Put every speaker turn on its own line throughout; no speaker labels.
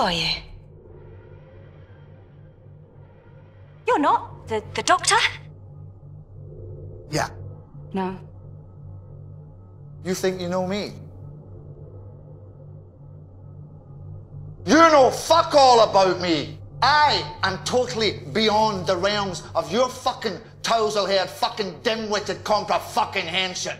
Are you?
You're not the, the doctor?
Yeah.
No.
You think you know me? You know fuck all about me. I am totally beyond the realms of your fucking tousle-haired fucking dim-witted compra fucking henching.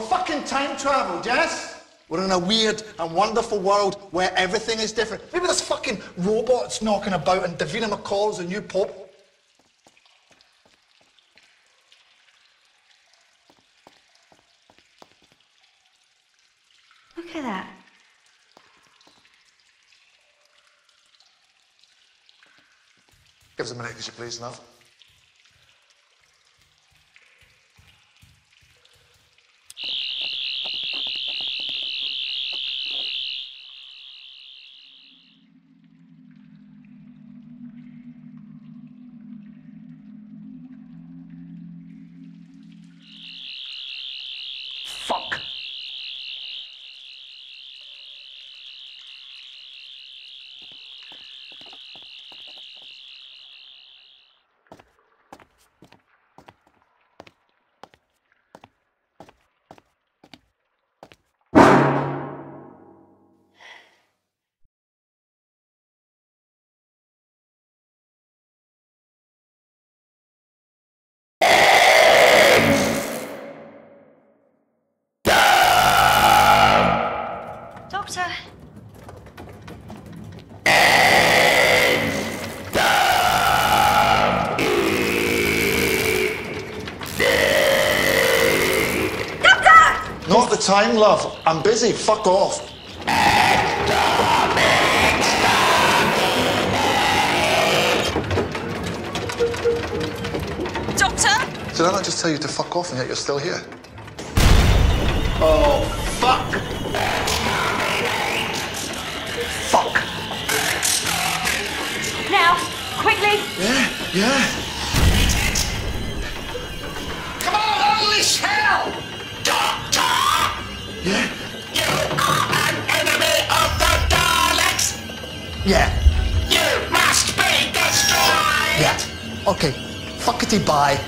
We're fucking time travel, yes? We're in a weird and wonderful world where everything is different. Maybe there's fucking robots knocking about and Davina McCall's a new pope.
Look at that.
Give us a minute, could you please, love? Time, love. I'm busy. Fuck off.
Doctor?
Did I not just tell you to fuck off and yet you're still here?
Oh, fuck!
Fuck.
Now, quickly.
Yeah, yeah. Yeah.
You must be destroyed!
Yeah. Okay. Fuckity bye.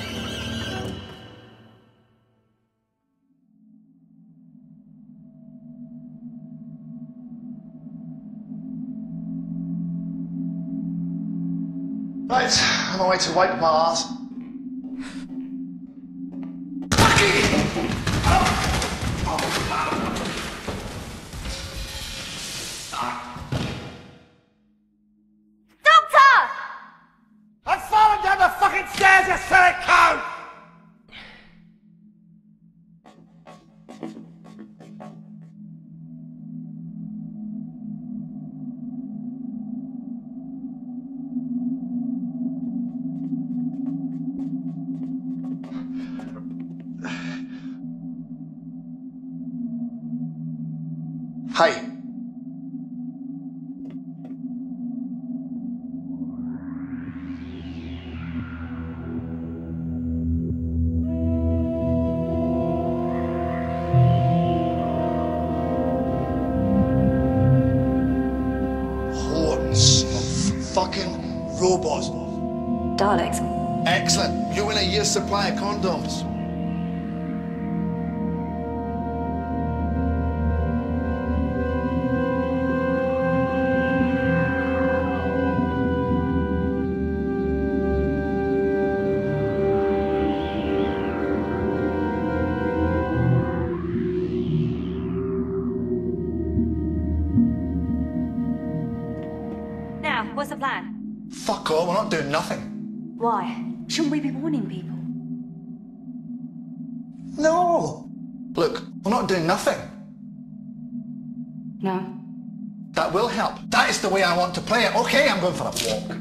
Right, I'm on my way to wipe my ass. Hi. Fucking robots.
Daleks.
Excellent. You win a year's supply of condoms. Fuck all, we're not doing nothing.
Why? Shouldn't we be warning people?
No. Look, we're not doing nothing.
No.
That will help. That is the way I want to play it. Okay, I'm going for a walk.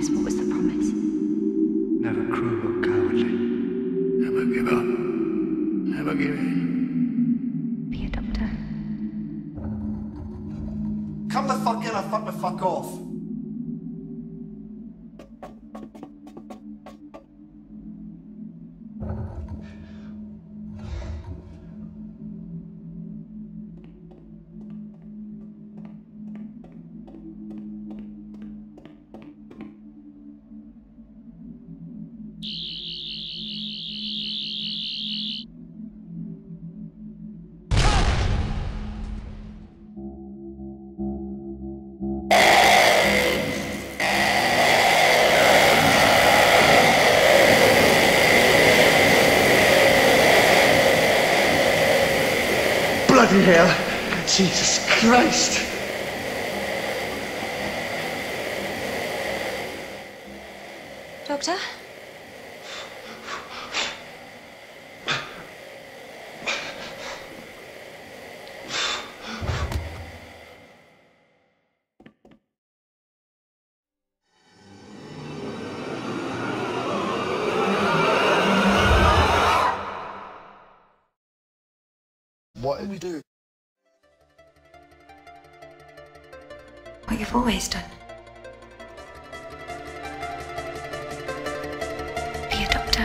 Promise. What was the promise?
Never cruel or cowardly. Never give up. Never give in.
Be a doctor.
Come the fuck in or fuck the fuck off.
Bloody hell. Jesus Christ.
Doctor?
What did we do?
You've always done. Be a doctor.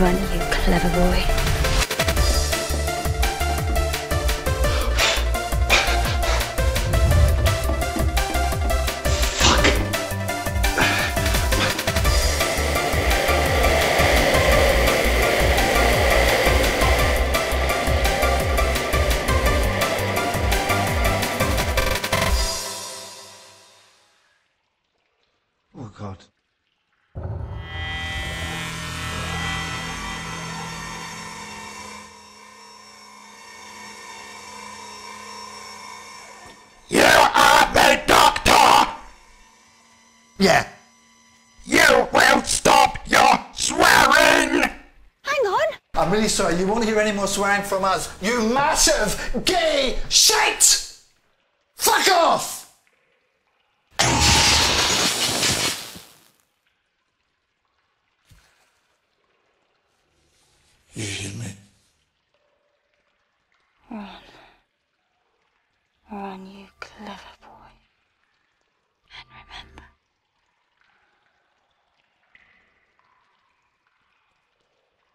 Run, you clever boy.
God.
You are the doctor!
Yeah.
You will stop your swearing!
Hang on!
I'm really sorry, you won't hear any more swearing from us. You massive gay shit! Fuck off!
You hear me?
Run, you clever boy. And remember.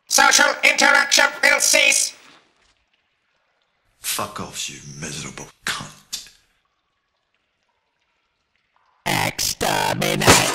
Social interaction will cease!
Fuck off, you miserable cunt.
Exterminate!